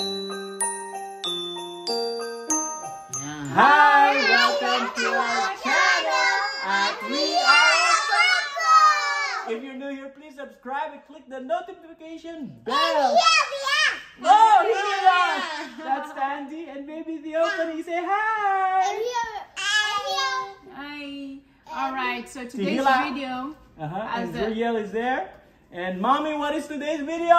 Hi, welcome to our channel at We Are If you're new here, please subscribe and click the notification bell. Oh, here we are. That's Sandy and maybe the opening. Say hi. Hi. All right. So today's Tehilah. video. Uh-huh. As And the- Zuriel is there. And mommy, what is today's video?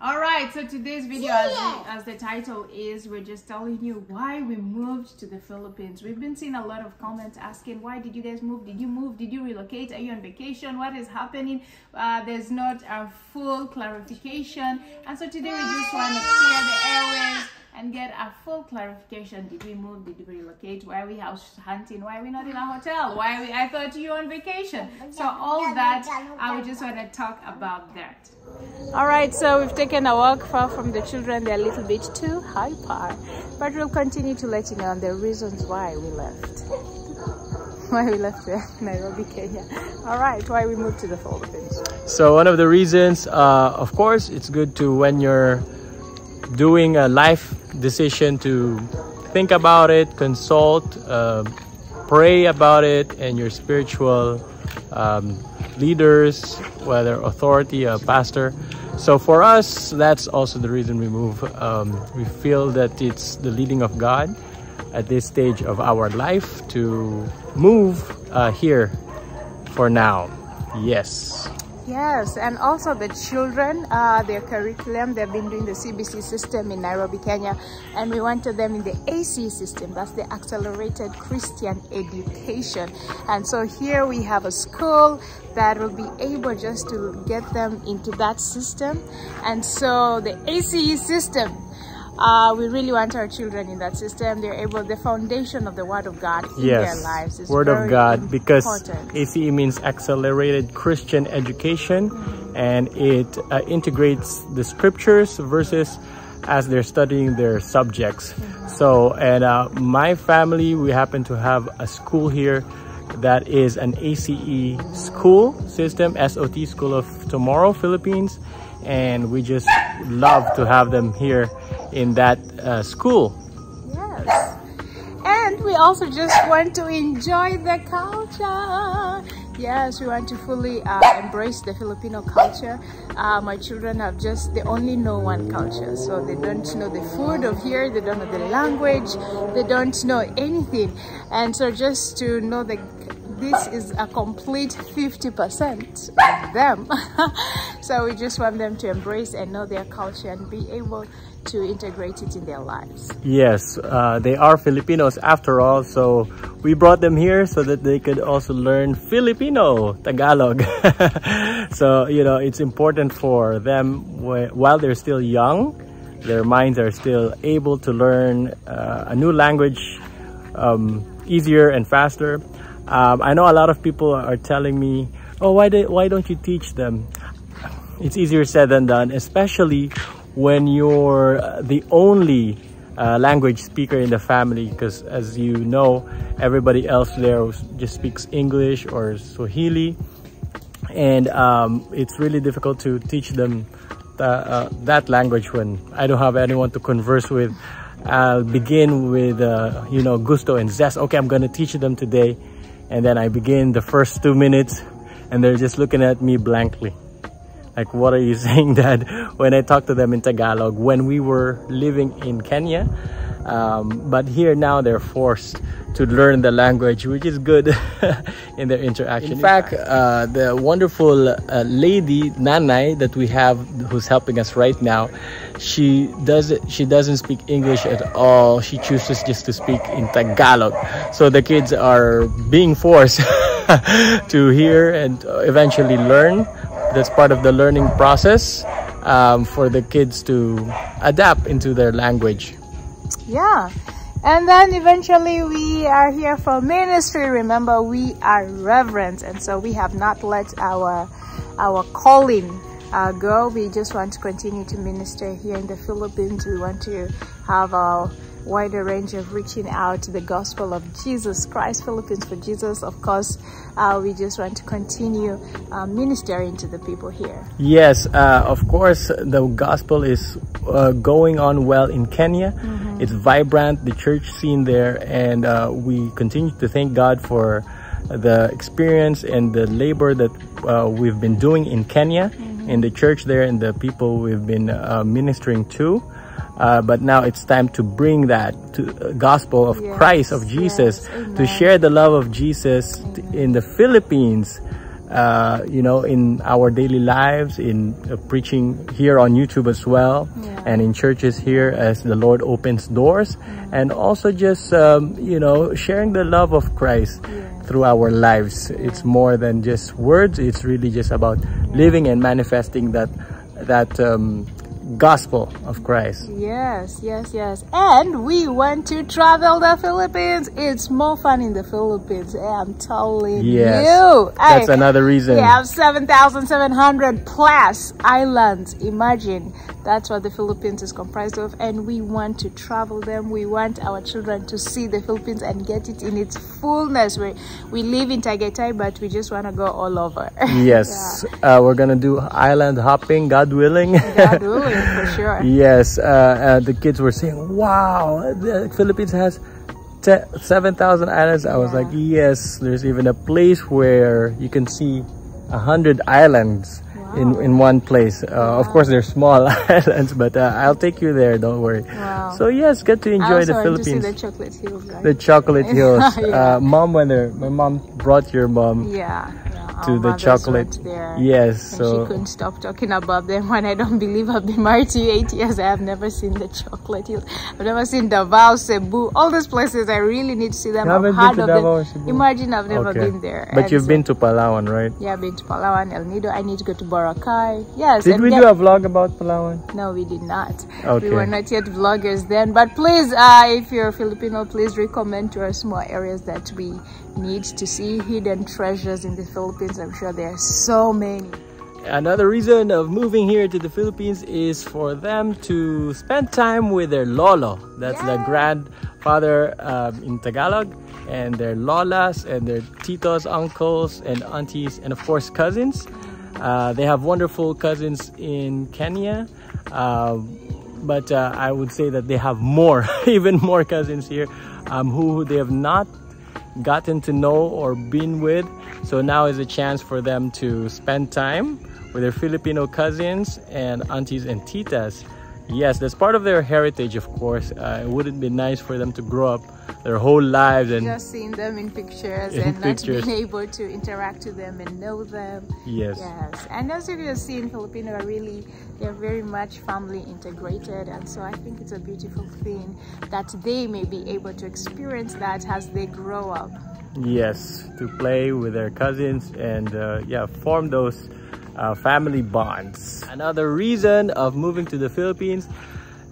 All right. So today's video, as the, as the title is, we're just telling you why we moved to the Philippines. We've been seeing a lot of comments asking, why did you guys move? Did you move? Did you relocate? Are you on vacation? What is happening? Uh, there's not a full clarification, and so today we just want to clear the airways. And get a full clarification. Did we move? Did we relocate? Why are we house hunting? Why are we not in a hotel? Why are we, I thought you were on vacation. So all that, I would just want to talk about that. All right, so we've taken a walk far from the children. They're a little bit too hyper, but we'll continue to let you know the reasons why we left. Why we left Nairobi, Kenya. All right, why we moved to the Philippines. So one of the reasons, uh, of course, it's good to when you're doing a life decision to think about it, consult, um, pray about it, and your spiritual um, leaders, whether authority, a pastor. So for us, that's also the reason we move. Um, we feel that it's the leading of God at this stage of our life to move uh, here for now. Yes. Yes, and also the children, uh, their curriculum, they've been doing the CBC system in Nairobi, Kenya, and we wanted them in the AC system, that's the Accelerated Christian Education. And so here we have a school that will be able just to get them into that system. And so the ACE system, uh, we really want our children in that system. They're able, the foundation of the Word of God in yes their lives is word of god because ace means accelerated christian education and it uh, integrates the scriptures verses as they're studying their subjects. So and uh, my family we happen to have a school here that is an ace school system sot school of tomorrow philippines and we just love to have them here in that uh, school Yes. And we also just want to enjoy the culture. Yes, we want to fully uh, embrace the Filipino culture. Uh, my children have just, they only know one culture. So they don't know the food of here, they don't know the language, they don't know anything. And so just to know that this is a complete 50% of them. so we just want them to embrace and know their culture and be able to integrate it in their lives. Yes, uh, they are Filipinos after all, so we brought them here so that they could also learn Filipino, Tagalog. so, you know, it's important for them wh- while they're still young, their minds are still able to learn uh, a new language um, easier and faster. Um, I know a lot of people are telling me, oh, why, do, why don't you teach them? it's easier said than done, especially when you're uh, the only uh, language speaker in the family. Because as you know, everybody else there just speaks English or Swahili, and um, it's really difficult to teach them the, uh, that language when I don't have anyone to converse with. I'll begin with uh, you know gusto and zest. Okay, I'm gonna teach them today, and then I begin the first two minutes, and they're just looking at me blankly. Like what are you saying dad? When i talk to them in tagalog when we were living in kenya um, but here now they're forced to learn the language which is good in their interaction. In fact uh, the wonderful uh, lady nanai that we have who's helping us right now she does she doesn't speak english at all. She chooses just to speak in tagalog. So the kids are being forced to hear and eventually learn. That's part of the learning process um, for the kids to adapt into their language. Yeah. And then eventually we are here for ministry. Remember, we are reverent, and so we have not let our our calling uh, go. We just want to continue to minister here in the Philippines. We want to have a wider range of reaching out to the gospel of Jesus Christ, Philippines for Jesus. Of course, uh, we just want to continue uh, ministering to the people here. Yes, uh, of course, the gospel is uh, going on well in Kenya. Mm-hmm. It's vibrant, the church scene there, and uh, we continue to thank God for the experience and the labor that uh, we've been doing in Kenya, mm-hmm. in the church there, and the people we've been ministering to. Uh, but now it's time to bring that to uh, gospel of yes, Christ of Jesus yes, to share the love of Jesus in the Philippines uh, you know in our daily lives in uh, preaching here on YouTube as well yeah. and in churches here as the Lord opens doors mm. and also just um, you know sharing the love of Christ yeah. through our lives it's more than just words it's really just about living and manifesting that that um, gospel of Christ. Yes, yes, yes. And we want to travel the Philippines. It's more fun in the Philippines. I'm telling yes, you. That's another reason. We have 7,700 plus islands. Imagine that's what the Philippines is comprised of. And we want to travel them. We want our children to see the Philippines and get it in its fullness. We, we live in Tagaytay, but we just want to go all over. Yes. yeah. uh, we're going to do island hopping, God willing. God willing for sure. Yes, uh, uh, the kids were saying, "Wow, the Philippines has." 7,000 islands. I was like, yes, there's even a place where you can see a hundred islands wow. in, in one place. Uh, wow. Of course, they're small islands, but uh, I'll take you there. Don't worry. Wow. So yes, get to enjoy the Philippines. the chocolate hills. Right? The chocolate hills. yeah. uh, mom went there. My mom brought your mom. Yeah to the chocolate. Yes, so she couldn't stop talking about them. And I don't believe I've been married to you eight years. I have never seen the chocolate hills. I've never seen Davao, Cebu, all those places. I really need to see them. You haven't been to Davao, Cebu? Imagine I've never okay. been there. But and you've so, been to Palawan, right? Yeah, I've been to Palawan, El Nido. I need to go to Boracay. Yes. Did we do a vlog about Palawan? No, we did not. Okay. We were not yet vloggers then. But please, uh, if you're Filipino, please recommend to us more areas that we need to see hidden treasures in the Philippines. I'm sure there are so many. Another reason of moving here to the Philippines is for them to spend time with their lolo. That's yeah. the grandfather um, in Tagalog, and their lolas, and their titos, uncles, and aunties, and of course cousins. Uh, they have wonderful cousins in Kenya, uh, but uh, I would say that they have more, even more cousins here um, who they have not gotten to know or been with. So now is a chance for them to spend time with their Filipino cousins and aunties and titas. Yes, that's part of their heritage, of course. Uh, it wouldn't be nice for them to grow up their whole lives and just seeing them in pictures in and pictures. not being able to interact with them and know them. Yes. Yes. And as you can see in Filipino are really they're very much family integrated and so I think it's a beautiful thing that they may be able to experience that as they grow up. Yes, to play with their cousins and uh, yeah, form those uh, family bonds. Another reason of moving to the Philippines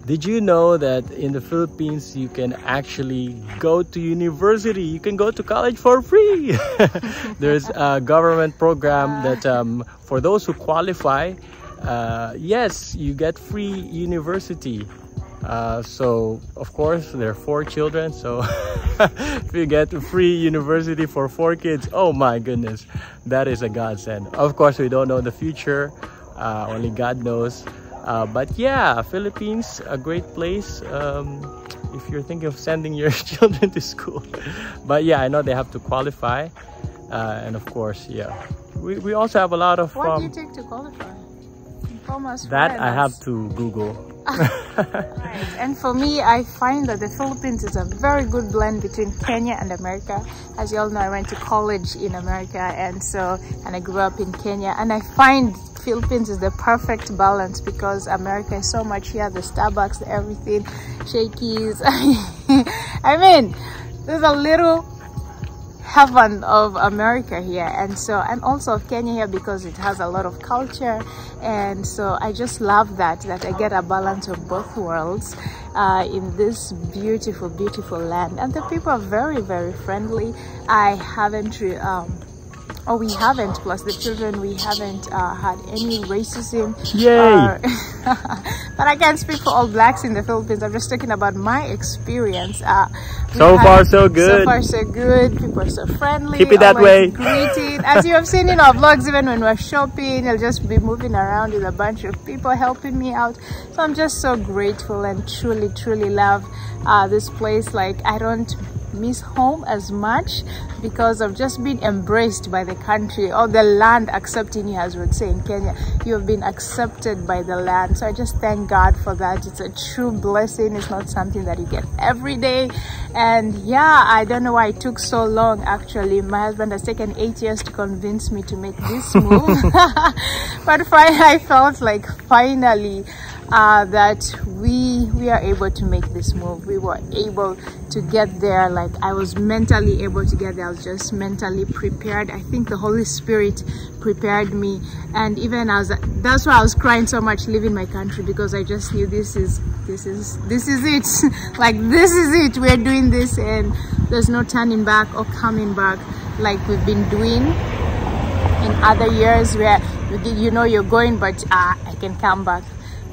did you know that in the Philippines you can actually go to university? You can go to college for free. There's a government program that um, for those who qualify, uh, yes, you get free university. Uh, so of course there are four children so if you get free university for four kids oh my goodness that is a godsend. Of course we don't know the future uh, only God knows. Uh, but yeah Philippines a great place um, if you're thinking of sending your children to school. But yeah I know they have to qualify uh, and of course yeah. We, we also have a lot of what um, do you take to qualify? That I have to Google right. And for me, I find that the Philippines is a very good blend between Kenya and America. As you all know, I went to college in America and so, and I grew up in Kenya. And I find Philippines is the perfect balance because America is so much here, the Starbucks, everything, Shakey's. I mean, there's a little heaven of America here. And so and also of Kenya here because it has a lot of culture. And so I just love that that I get a balance of both worlds uh, in this beautiful beautiful land. And the people are very very friendly. I haven't um, or we haven't plus the children we haven't uh, had any racism. Yay! uh, but i can't speak for all blacks in the philippines. I'm just talking about my experience. Uh, So far, so good. so far so good. People are so friendly. Keep it that way. always greeting. As you have seen in our vlogs even when we're shopping i'll just be moving around with a bunch of people helping me out. So i'm just so grateful and truly truly love uh, this place. Like i don't miss home as much because of just being embraced by the country or the land accepting you as we would say in Kenya. You have been accepted by the land. So I just thank God for that. It's a true blessing. It's not something that you get every day. And yeah I don't know why it took so long actually. My husband has taken eight years to convince me to make this move. But finally I felt like finally uh, that we we are able to make this move. We were able to get there like i was mentally able to get there. I was just mentally prepared. I think the holy spirit prepared me. And even as that's why i was crying so much leaving my country because i just knew this is this is this is it. Like this is it. We're doing this and there's no turning back or coming back like we've been doing in other years where you, know you're going but ah, i can come back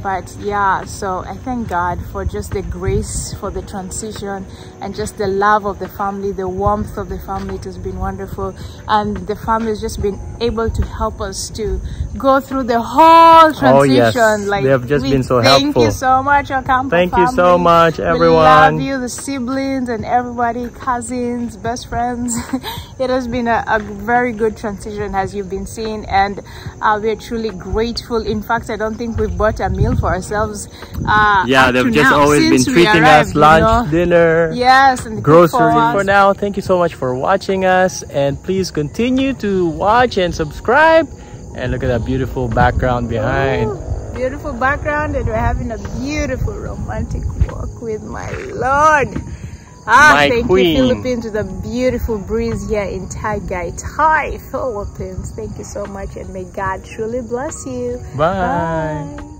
but yeah so i thank god for just the grace for the transition and just the love of the family the warmth of the family it has been wonderful and the family has just been able to help us to go through the whole transition Oh, yes. like They have just we been so thank helpful. you so much Ocampo Thank you so family. much, we everyone. love you the siblings and everybody cousins best friends it has been a, a very good transition as you've been seeing and uh, we're truly grateful in fact i don't think we've bought a meal for ourselves uh yeah, they've just now, always been treating arrived, us you lunch, know. dinner, yes and groceries. for For now, thank you so much for watching us, and please continue to watch and subscribe. And look at that beautiful background behind. Ooh, beautiful background and we're having a beautiful romantic walk with my lord ah My thank queen. you philippines with a beautiful breeze here in Tagaytay philippines thank you so much and may god truly bless you Bye. Bye.